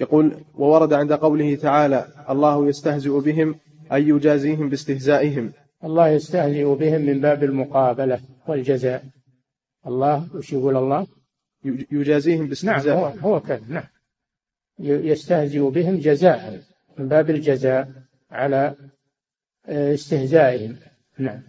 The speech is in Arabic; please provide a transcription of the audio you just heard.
يقول وورد عند قوله تعالى الله يستهزئ بهم أي يجازيهم باستهزائهم. الله يستهزئ بهم من باب المقابلة والجزاء. الله وش يقول الله؟ يجازيهم باستهزاء. نعم هو, هو كذا نعم. يستهزئ بهم جزاء من باب الجزاء على آه، استهزائهم. نعم.